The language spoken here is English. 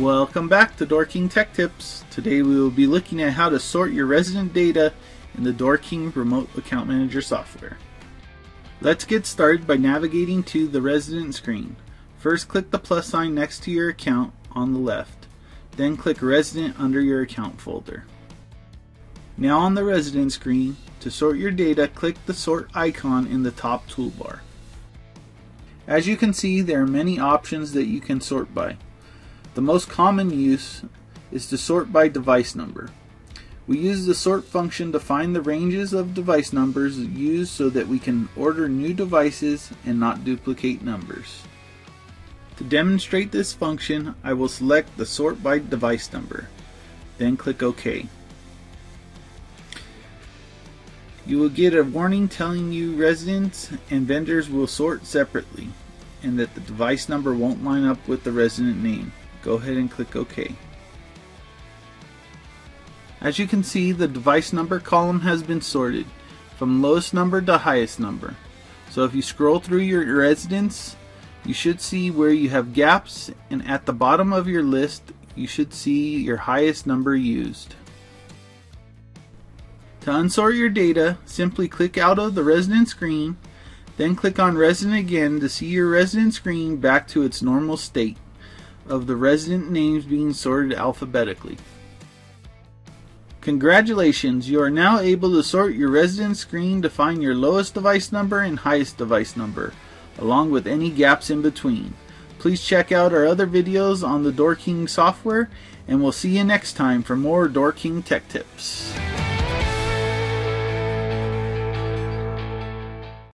Welcome back to DoorKing Tech Tips. Today we will be looking at how to sort your resident data in the DoorKing Remote Account Manager software. Let's get started by navigating to the resident screen. First click the plus sign next to your account on the left. Then click resident under your account folder. Now on the resident screen, to sort your data, click the sort icon in the top toolbar. As you can see, there are many options that you can sort by. The most common use is to sort by device number. We use the sort function to find the ranges of device numbers used so that we can order new devices and not duplicate numbers. To demonstrate this function, I will select the sort by device number, then click OK. You will get a warning telling you residents and vendors will sort separately and that the device number won't line up with the resident name go ahead and click OK. As you can see, the device number column has been sorted from lowest number to highest number. So if you scroll through your residents, you should see where you have gaps and at the bottom of your list, you should see your highest number used. To unsort your data, simply click out of the resident screen, then click on resident again to see your resident screen back to its normal state of the resident names being sorted alphabetically. Congratulations, you are now able to sort your resident screen to find your lowest device number and highest device number, along with any gaps in between. Please check out our other videos on the DoorKing software, and we'll see you next time for more DoorKing Tech Tips.